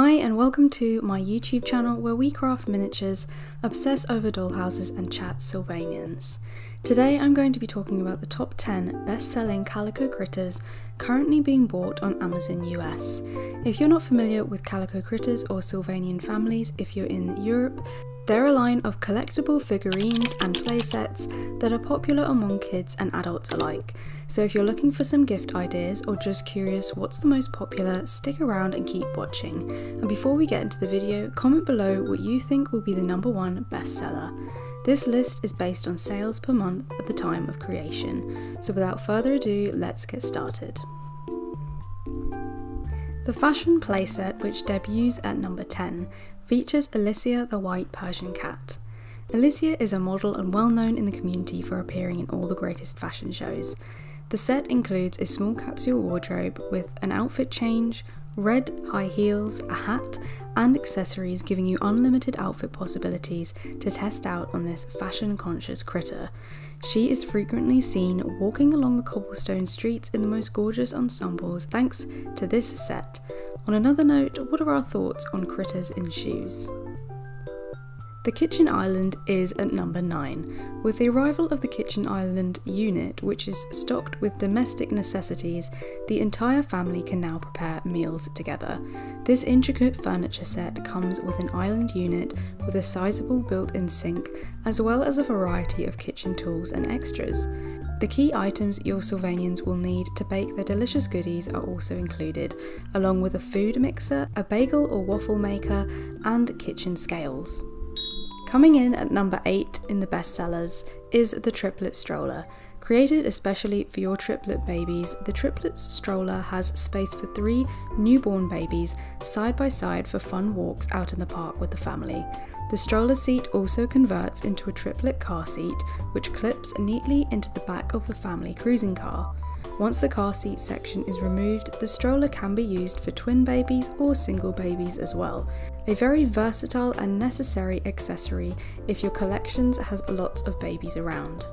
Hi and welcome to my YouTube channel where we craft miniatures, obsess over dollhouses and chat Sylvanians. Today I'm going to be talking about the top 10 best-selling calico critters currently being bought on Amazon US. If you're not familiar with calico critters or Sylvanian families if you're in Europe, they're a line of collectible figurines and playsets that are popular among kids and adults alike. So if you're looking for some gift ideas or just curious what's the most popular, stick around and keep watching. And before we get into the video, comment below what you think will be the number one bestseller. This list is based on sales per month at the time of creation. So without further ado, let's get started. The fashion playset, which debuts at number 10, features Alicia the White Persian Cat. Alicia is a model and well known in the community for appearing in all the greatest fashion shows. The set includes a small capsule wardrobe with an outfit change, red high heels, a hat, and accessories giving you unlimited outfit possibilities to test out on this fashion conscious critter. She is frequently seen walking along the cobblestone streets in the most gorgeous ensembles thanks to this set. On another note, what are our thoughts on critters in shoes? The Kitchen Island is at number 9. With the arrival of the Kitchen Island unit, which is stocked with domestic necessities, the entire family can now prepare meals together. This intricate furniture set comes with an island unit with a sizable built in sink, as well as a variety of kitchen tools and extras. The key items your Sylvanians will need to bake their delicious goodies are also included, along with a food mixer, a bagel or waffle maker, and kitchen scales. Coming in at number 8 in the bestsellers is the Triplet Stroller. Created especially for your triplet babies, the Triplets Stroller has space for three newborn babies side by side for fun walks out in the park with the family. The stroller seat also converts into a triplet car seat, which clips neatly into the back of the family cruising car. Once the car seat section is removed, the stroller can be used for twin babies or single babies as well. A very versatile and necessary accessory if your collections has lots of babies around.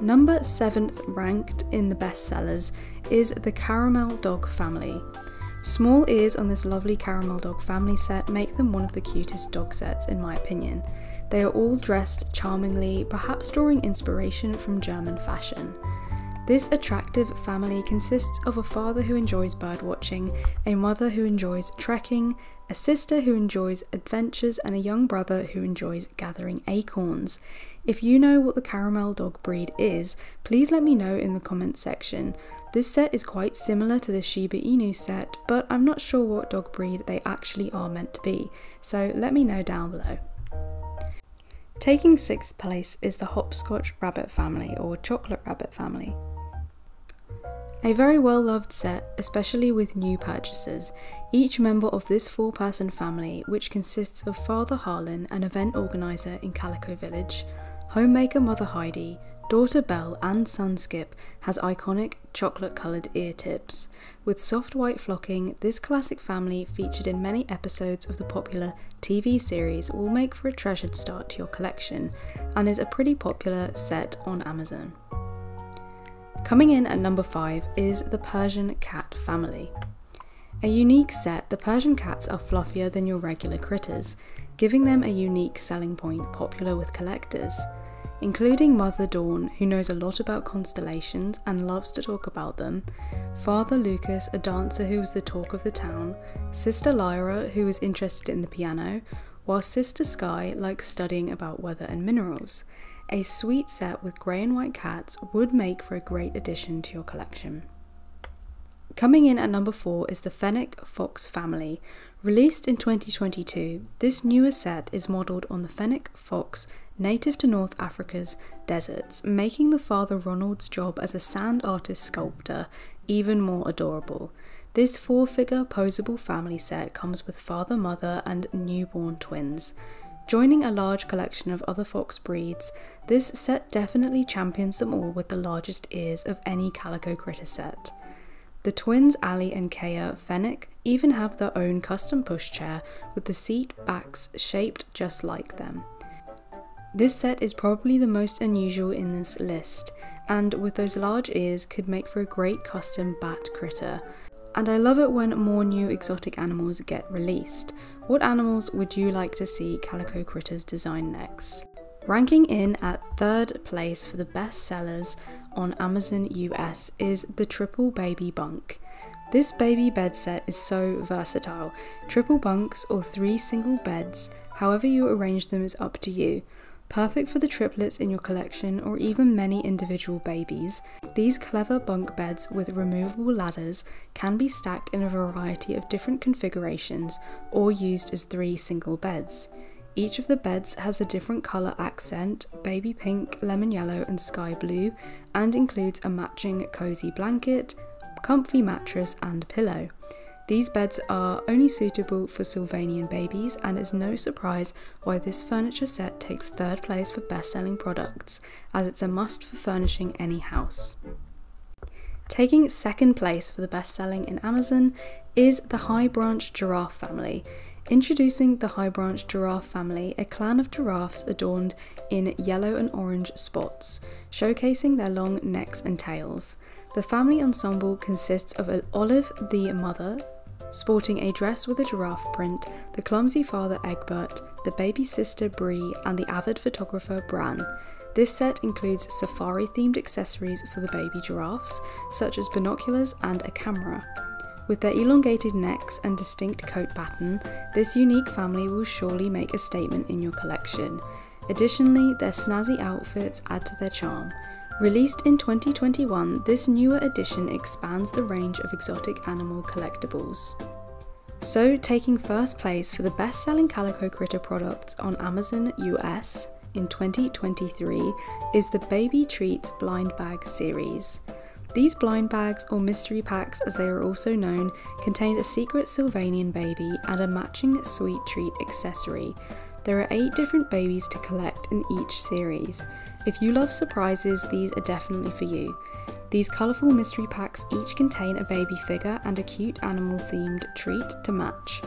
Number 7th ranked in the bestsellers is the Caramel Dog family. Small ears on this lovely Caramel Dog family set make them one of the cutest dog sets in my opinion. They are all dressed charmingly, perhaps drawing inspiration from German fashion. This attractive family consists of a father who enjoys birdwatching, a mother who enjoys trekking, a sister who enjoys adventures, and a young brother who enjoys gathering acorns. If you know what the caramel dog breed is, please let me know in the comments section. This set is quite similar to the Shiba Inu set, but I'm not sure what dog breed they actually are meant to be, so let me know down below. Taking sixth place is the Hopscotch Rabbit family or Chocolate Rabbit family. A very well loved set, especially with new purchases. Each member of this four person family, which consists of Father Harlan, an event organiser in Calico Village, homemaker Mother Heidi, daughter Belle, and son Skip, has iconic chocolate coloured ear tips. With soft white flocking, this classic family, featured in many episodes of the popular TV series, will make for a treasured start to your collection and is a pretty popular set on Amazon. Coming in at number 5 is the Persian cat family. A unique set, the Persian cats are fluffier than your regular critters, giving them a unique selling point popular with collectors. Including Mother Dawn, who knows a lot about constellations and loves to talk about them, Father Lucas, a dancer who was the talk of the town, Sister Lyra, who is interested in the piano, while Sister Sky likes studying about weather and minerals. A sweet set with grey and white cats would make for a great addition to your collection. Coming in at number 4 is the Fennec Fox family. Released in 2022, this newer set is modelled on the Fennec Fox native to North Africa's deserts, making the father Ronald's job as a sand artist sculptor even more adorable. This four figure posable family set comes with father, mother, and newborn twins. Joining a large collection of other fox breeds, this set definitely champions them all with the largest ears of any calico critter set. The twins Ali and Kea Fennec even have their own custom pushchair with the seat backs shaped just like them. This set is probably the most unusual in this list, and with those large ears could make for a great custom bat critter. And I love it when more new exotic animals get released. What animals would you like to see Calico Critters design next? Ranking in at third place for the best sellers on Amazon US is the Triple Baby Bunk. This baby bed set is so versatile. Triple bunks or three single beds, however you arrange them is up to you. Perfect for the triplets in your collection or even many individual babies, these clever bunk beds with removable ladders can be stacked in a variety of different configurations or used as three single beds. Each of the beds has a different colour accent baby pink, lemon yellow, and sky blue and includes a matching cosy blanket, comfy mattress, and pillow. These beds are only suitable for Sylvanian babies, and it's no surprise why this furniture set takes third place for best selling products, as it's a must for furnishing any house. Taking second place for the best selling in Amazon is the High Branch Giraffe family. Introducing the High Branch Giraffe family, a clan of giraffes adorned in yellow and orange spots, showcasing their long necks and tails. The family ensemble consists of Olive the mother, sporting a dress with a giraffe print, the clumsy father Egbert, the baby sister Bree, and the avid photographer Bran. This set includes safari themed accessories for the baby giraffes, such as binoculars and a camera. With their elongated necks and distinct coat pattern, this unique family will surely make a statement in your collection. Additionally, their snazzy outfits add to their charm. Released in 2021, this newer edition expands the range of exotic animal collectibles. So, taking first place for the best selling Calico Critter products on Amazon US in 2023 is the Baby Treats Blind Bag series. These blind bags, or mystery packs as they are also known, contain a secret Sylvanian baby and a matching sweet treat accessory. There are 8 different babies to collect in each series. If you love surprises, these are definitely for you. These colourful mystery packs each contain a baby figure and a cute animal themed treat to match.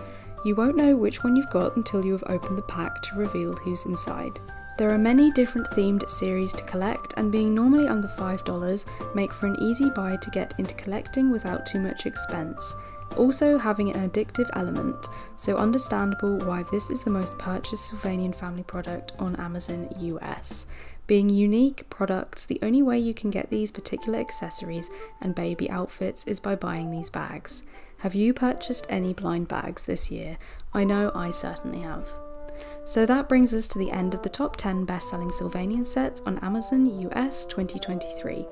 You won't know which one you've got until you have opened the pack to reveal who's inside. There are many different themed series to collect, and being normally under $5 make for an easy buy to get into collecting without too much expense. Also having an addictive element, so understandable why this is the most purchased Sylvanian family product on Amazon US. Being unique products, the only way you can get these particular accessories and baby outfits is by buying these bags. Have you purchased any blind bags this year? I know I certainly have. So that brings us to the end of the top 10 best selling Sylvanian sets on Amazon US 2023.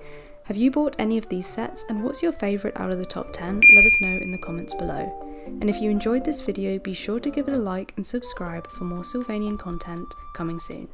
Have you bought any of these sets and what's your favourite out of the top 10? Let us know in the comments below. And if you enjoyed this video, be sure to give it a like and subscribe for more Sylvanian content coming soon.